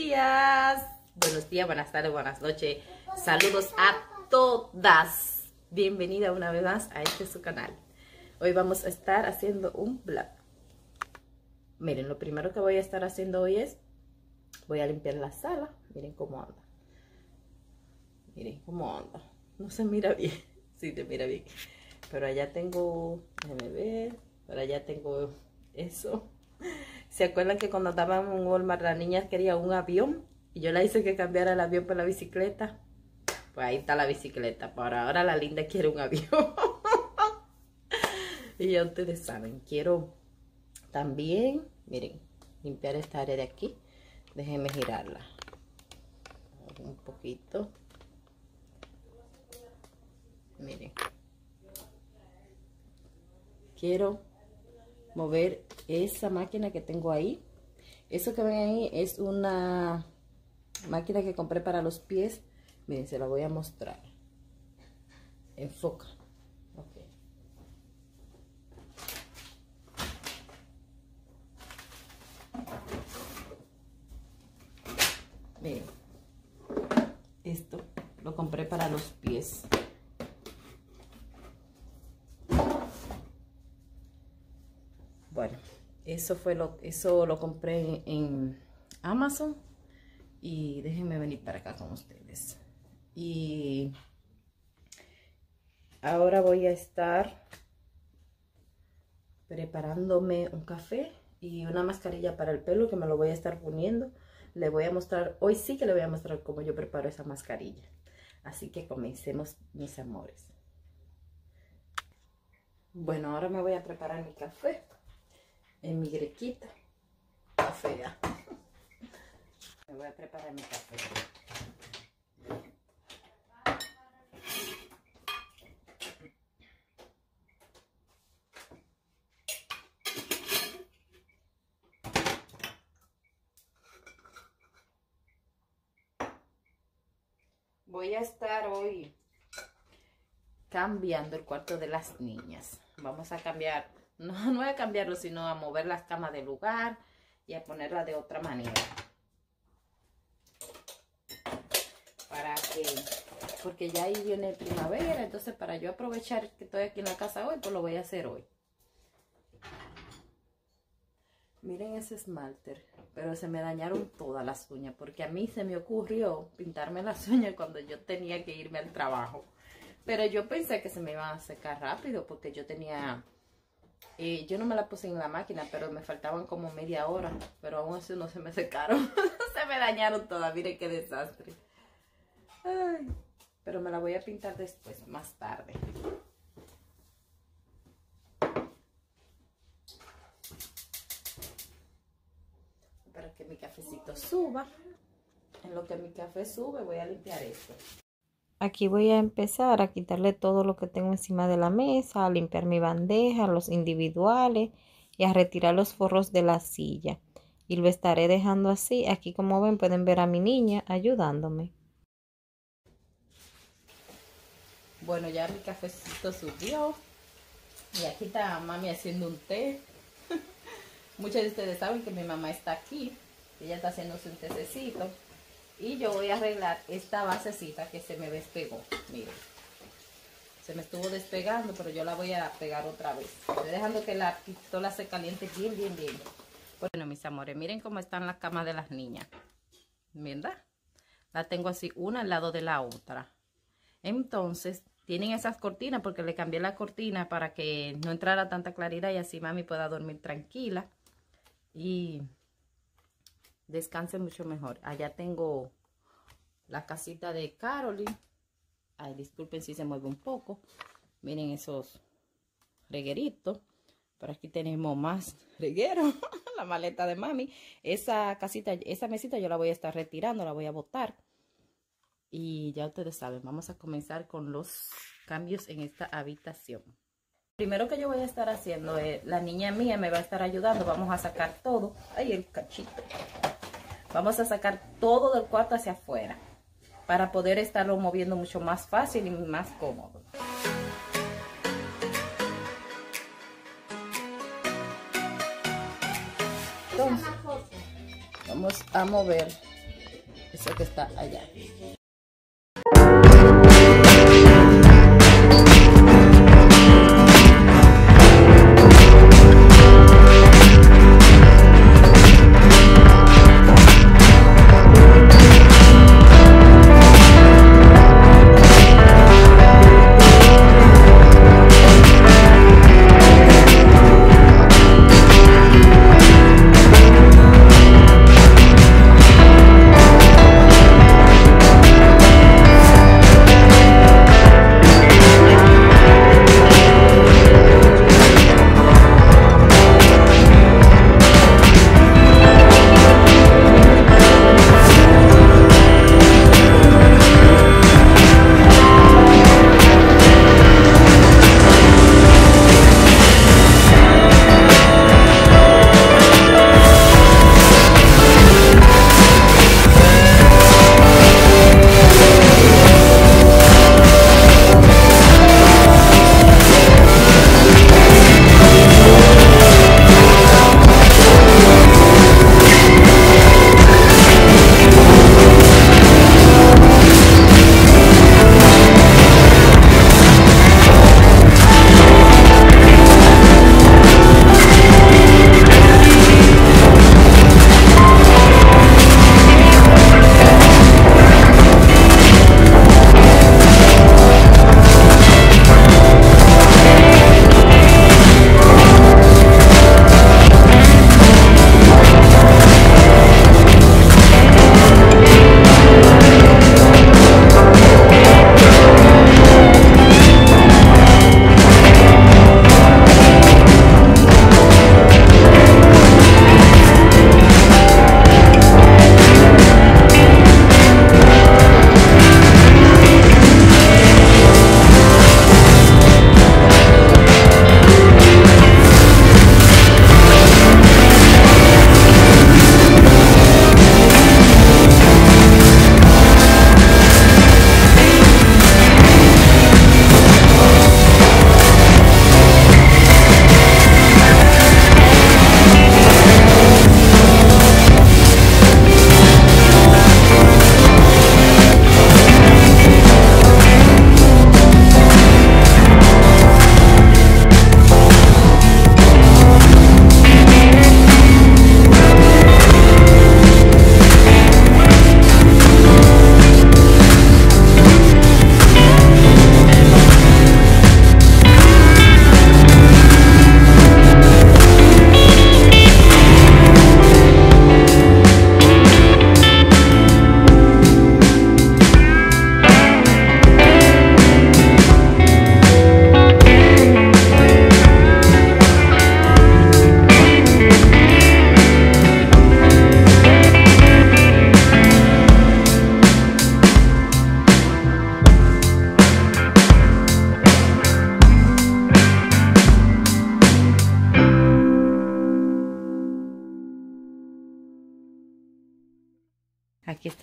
días. Buenos días, buenas tardes, buenas noches. Saludos a todas. Bienvenida una vez más a este su canal. Hoy vamos a estar haciendo un vlog. Miren, lo primero que voy a estar haciendo hoy es, voy a limpiar la sala. Miren cómo anda. Miren cómo anda. No se mira bien. Sí, se mira bien. Pero allá tengo, déjenme ver, allá tengo eso. ¿Se acuerdan que cuando estábamos en Walmart la niña quería un avión? Y yo la hice que cambiara el avión por la bicicleta. Pues ahí está la bicicleta. Por ahora la linda quiere un avión. y ya ustedes saben, quiero también, miren, limpiar esta área de aquí. Déjenme girarla. Un poquito. Miren. Quiero mover esa máquina que tengo ahí. Eso que ven ahí es una máquina que compré para los pies. Miren, se la voy a mostrar. Enfoca. Okay. Miren. Esto lo compré para los pies. Bueno, eso fue lo, eso lo compré en, Amazon. Y déjenme venir para acá con ustedes. Y ahora voy a estar preparándome un café y una mascarilla para el pelo que me lo voy a estar poniendo. Le voy a mostrar, hoy sí que le voy a mostrar cómo yo preparo esa mascarilla. Así que comencemos, mis amores. Bueno, ahora me voy a preparar mi café en mi grequita. Fea. Me voy a preparar mi café. Voy a estar hoy cambiando el cuarto de las niñas. Vamos a cambiar no, no a cambiarlo, sino a mover las camas del lugar y a ponerla de otra manera. Para que, porque ya ahí viene primavera, entonces para yo aprovechar que estoy aquí en la casa hoy, pues lo voy a hacer hoy. Miren ese esmalter, pero se me dañaron todas las uñas, porque a mí se me ocurrió pintarme las uñas cuando yo tenía que irme al trabajo. Pero yo pensé que se me iban a secar rápido, porque yo tenía yo no me la puse en la máquina, pero me faltaban como media hora. Pero aún así no se me secaron. se me dañaron todas. Miren qué desastre. pero me la voy a pintar después, más tarde. Para que mi cafecito suba. En lo que mi café sube voy a limpiar esto. Aquí voy a empezar a quitarle todo lo que tengo encima de la mesa, a limpiar mi bandeja, los individuales y a retirar los forros de la silla. Y lo estaré dejando así. Aquí como ven pueden ver a mi niña ayudándome. Bueno, ya mi cafecito subió. Y aquí está mami haciendo un té. Muchos de ustedes saben que mi mamá está aquí. Ella está haciéndose un tececito. Y yo voy a arreglar esta basecita que se me despegó. Miren. Se me estuvo despegando, pero yo la voy a pegar otra vez. Estoy dejando que la pistola se caliente bien, bien, bien. Bueno, mis amores, miren cómo están las camas de las niñas. ¿Verdad? La tengo así, una al lado de la otra. Entonces, tienen esas cortinas porque le cambié la cortina para que no entrara tanta claridad y así mami pueda dormir tranquila. Y descanse mucho mejor. Allá tengo la casita de Caroline. Ay, disculpen si se mueve un poco. Miren esos regueritos. Por aquí tenemos más reguero. la maleta de mami. Esa casita, esa mesita yo la voy a estar retirando, la voy a botar. Y ya ustedes saben, vamos a comenzar con los cambios en esta habitación. Primero que yo voy a estar haciendo, es, la niña mía me va a estar ayudando. Vamos a sacar todo. Ay, el cachito. Vamos a sacar todo del cuarto hacia afuera para poder estarlo moviendo mucho más fácil y más cómodo. Entonces, vamos a mover Eso que está allá.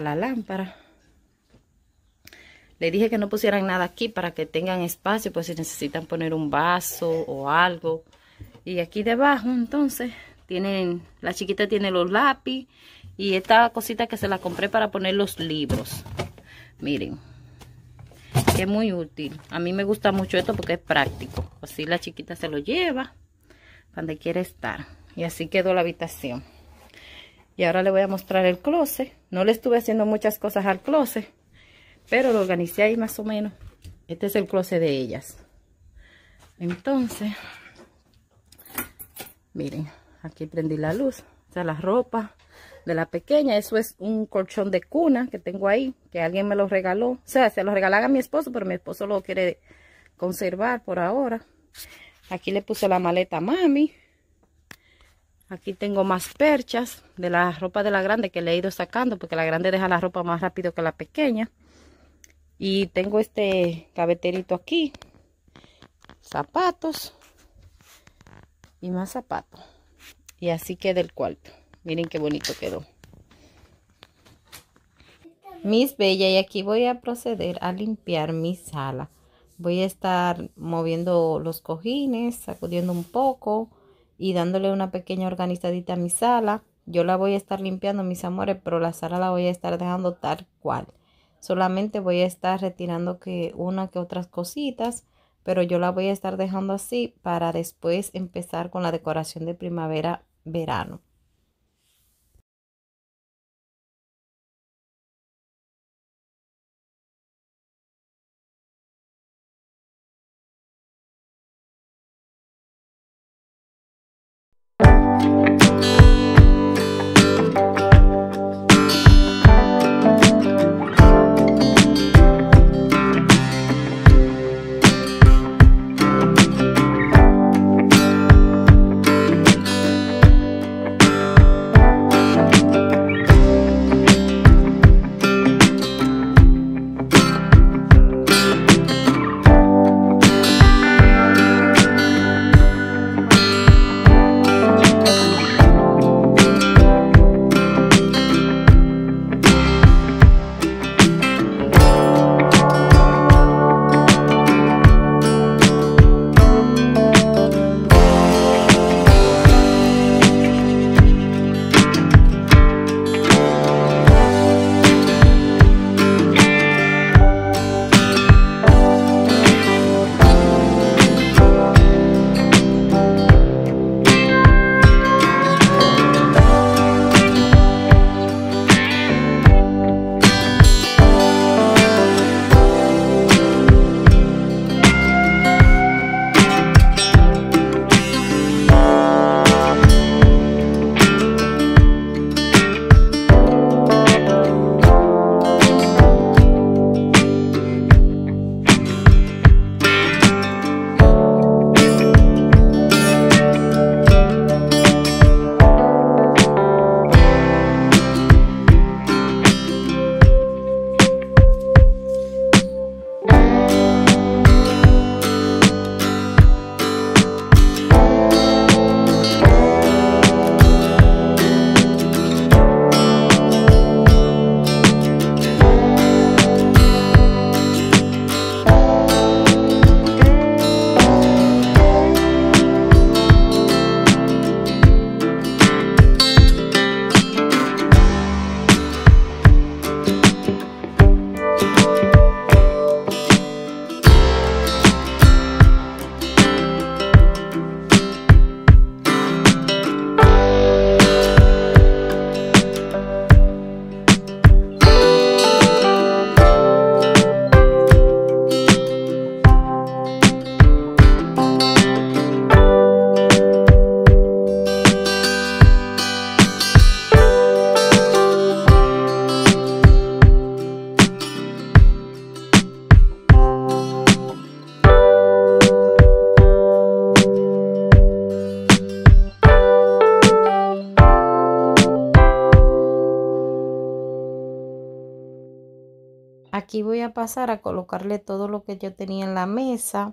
La lámpara. Le dije que no pusieran nada aquí para que tengan espacio, pues si necesitan poner un vaso o algo. Y aquí debajo, entonces, tienen, la chiquita tiene los lápiz y esta cosita que se la compré para poner los libros. Miren, es muy útil. A mí me gusta mucho esto porque es práctico. Así la chiquita se lo lleva donde quiere estar. Y así quedó la habitación. Y ahora le voy a mostrar el closet. No le estuve haciendo muchas cosas al closet, pero lo organicé ahí más o menos. Este es el closet de ellas. Entonces, miren, aquí prendí la luz. O sea, la ropa de la pequeña. Eso es un colchón de cuna que tengo ahí, que alguien me lo regaló. O sea, se lo regalaba a mi esposo, pero mi esposo lo quiere conservar por ahora. Aquí le puse la maleta a mami. Aquí tengo más perchas de la ropa de la grande que le he ido sacando porque la grande deja la ropa más rápido que la pequeña. Y tengo este gaveterito aquí. Zapatos. Y más zapatos. Y así queda el cuarto. Miren qué bonito quedó. Mis bellas, y aquí voy a proceder a limpiar mi sala. Voy a estar moviendo los cojines, sacudiendo un poco y dándole una pequeña organizadita a mi sala. Yo la voy a estar limpiando, mis amores, pero la sala la voy a estar dejando tal cual. Solamente voy a estar retirando que una que otras cositas, pero yo la voy a estar dejando así para después empezar con la decoración de primavera-verano. Voy a pasar a colocarle todo lo que yo tenía en la mesa.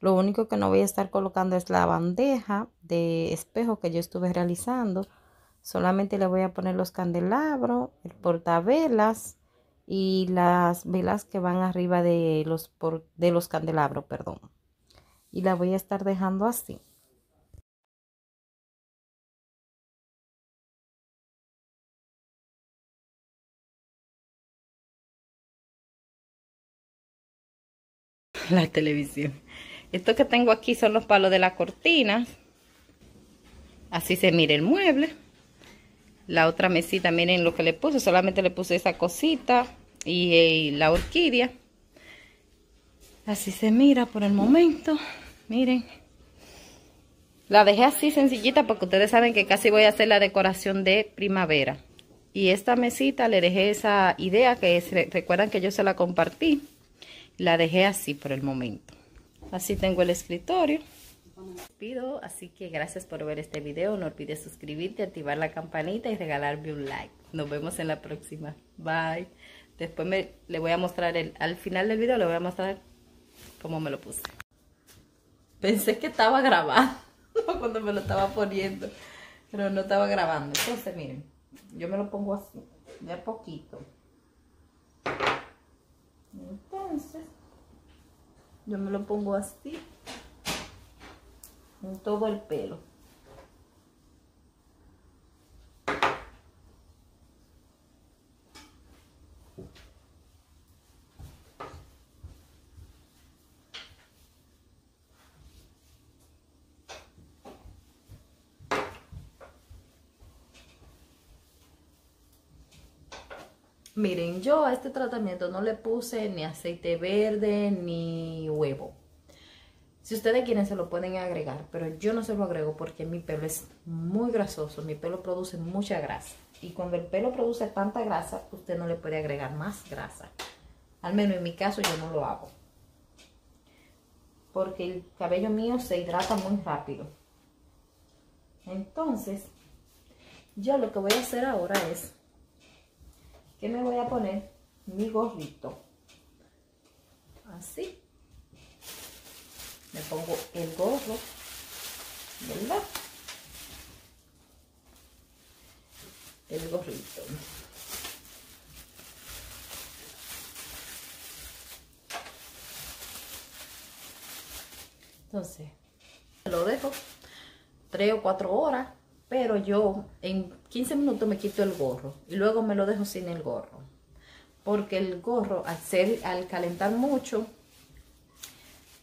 Lo único que no voy a estar colocando es la bandeja de espejo que yo estuve realizando. Solamente le voy a poner los candelabros, el portavelas y las velas que van arriba de los, de los candelabros, perdón. Y la voy a estar dejando así. la televisión. Esto que tengo aquí son los palos de la cortina. Así se mira el mueble. La otra mesita, miren lo que le puse. Solamente le puse esa cosita y, y la orquídea. Así se mira por el momento. Miren. La dejé así sencillita porque ustedes saben que casi voy a hacer la decoración de primavera. Y esta mesita le dejé esa idea que es, recuerdan que yo se la compartí. La dejé así por el momento. Así tengo el escritorio. Pido, así que gracias por ver este video. No olvides suscribirte, activar la campanita y regalarme un like. Nos vemos en la próxima. Bye. Después me, le voy a mostrar, el, al final del video le voy a mostrar cómo me lo puse. Pensé que estaba grabando cuando me lo estaba poniendo, pero no estaba grabando. Entonces, miren, yo me lo pongo así, de a poquito. Entonces, yo me lo pongo así en todo el pelo. Miren, yo a este tratamiento no le puse ni aceite verde ni huevo. Si ustedes quieren se lo pueden agregar, pero yo no se lo agrego porque mi pelo es muy grasoso, mi pelo produce mucha grasa. Y cuando el pelo produce tanta grasa, usted no le puede agregar más grasa. Al menos en mi caso yo no lo hago. Porque el cabello mío se hidrata muy rápido. Entonces, yo lo que voy a hacer ahora es que me voy a poner mi gorrito. Así. Me pongo el gorro, ¿verdad? El gorrito. Entonces, lo dejo 3 o 4 horas pero yo en 15 minutos me quito el gorro y luego me lo dejo sin el gorro. Porque el gorro, al, ser, al calentar mucho,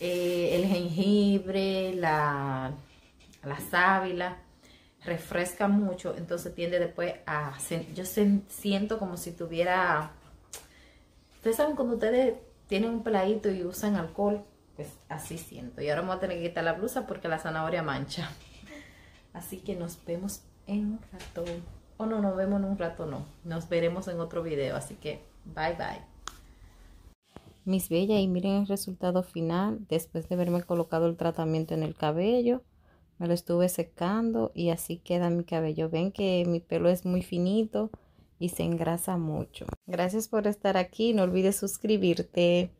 eh, el jengibre, la, la sábila, refresca mucho, entonces tiende después a... Yo siento como si tuviera... Ustedes saben cuando ustedes tienen un peladito y usan alcohol, pues así siento. Y ahora me voy a tener que quitar la blusa porque la zanahoria mancha. Así que nos vemos en un rato. O no, nos vemos en un rato, no. Nos veremos en otro video. Así que bye bye. Mis bellas, y miren el resultado final después de haberme colocado el tratamiento en el cabello. Me lo estuve secando y así queda mi cabello. Ven que mi pelo es muy finito y se engrasa mucho. Gracias por estar aquí. No olvides suscribirte.